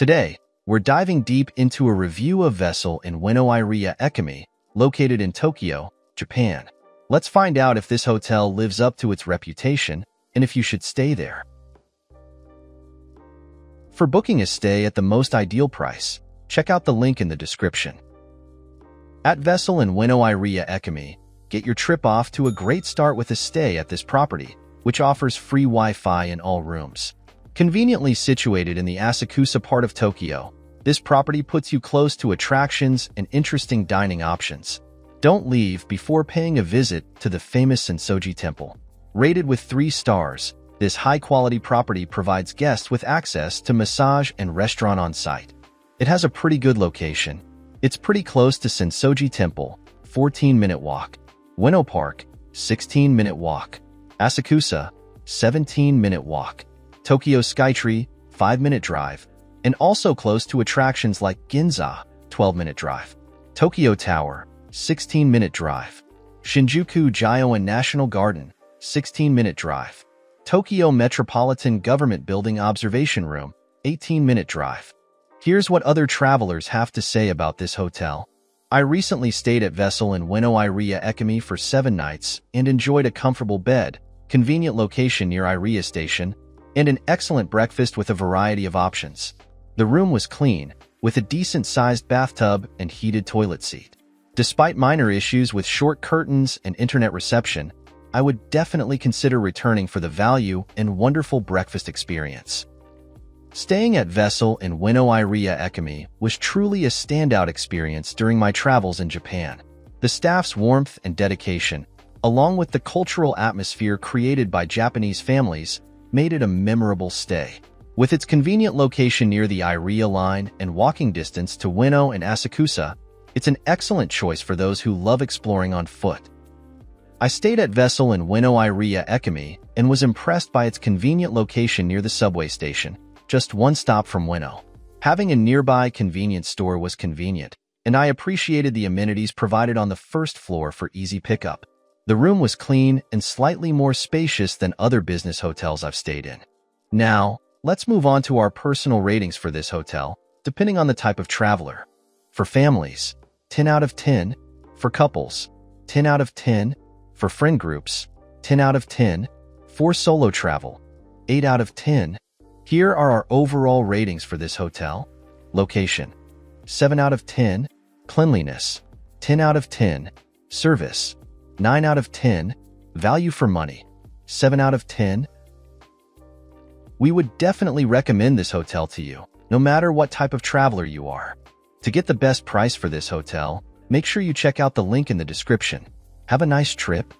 Today, we're diving deep into a review of Vessel Inn Ueno Iriya Ekimae, located in Tokyo, Japan. Let's find out if this hotel lives up to its reputation and if you should stay there. For booking a stay at the most ideal price, check out the link in the description. At Vessel Inn Ueno Iriya Ekimae, get your trip off to a great start with a stay at this property, which offers free Wi-Fi in all rooms. Conveniently situated in the Asakusa part of Tokyo, this property puts you close to attractions and interesting dining options. Don't leave before paying a visit to the famous Sensoji Temple. Rated with three stars, this high-quality property provides guests with access to massage and restaurant on site. It has a pretty good location. It's pretty close to Sensoji Temple, 14-minute walk. Ueno Park, 16-minute walk. Asakusa, 17-minute walk. Tokyo Skytree, 5-minute drive. And also close to attractions like Ginza, 12-minute drive. Tokyo Tower, 16-minute drive. Shinjuku Gyoen National Garden, 16-minute drive. Tokyo Metropolitan Government Building Observation Room, 18-minute drive. Here's what other travelers have to say about this hotel. I recently stayed at Vessel Inn Ueno Iriya Ekimae for seven nights and enjoyed a comfortable bed, convenient location near Iriya Station, and an excellent breakfast with a variety of options. The room was clean, with a decent-sized bathtub and heated toilet seat. Despite minor issues with short curtains and internet reception, I would definitely consider returning for the value and wonderful breakfast experience. Staying at Vessel Inn Ueno Iriya Ekimae was truly a standout experience during my travels in Japan. The staff's warmth and dedication, along with the cultural atmosphere created by Japanese families, made it a memorable stay. With its convenient location near the Iriya line and walking distance to Ueno and Asakusa, it's an excellent choice for those who love exploring on foot. I stayed at Vessel Inn Ueno Iriya Ekimae and was impressed by its convenient location near the subway station, just one stop from Ueno. Having a nearby convenience store was convenient, and I appreciated the amenities provided on the first floor for easy pickup. The room was clean and slightly more spacious than other business hotels I've stayed in. Now, let's move on to our personal ratings for this hotel, depending on the type of traveler. For families, 10 out of 10. For couples, 10 out of 10. For friend groups, 10 out of 10. For solo travel, 8 out of 10. Here are our overall ratings for this hotel. Location, 7 out of 10. Cleanliness, 10 out of 10. Service, 9 out of 10. Value for money, 7 out of 10. We would definitely recommend this hotel to you, no matter what type of traveler you are. To get the best price for this hotel, make sure you check out the link in the description. Have a nice trip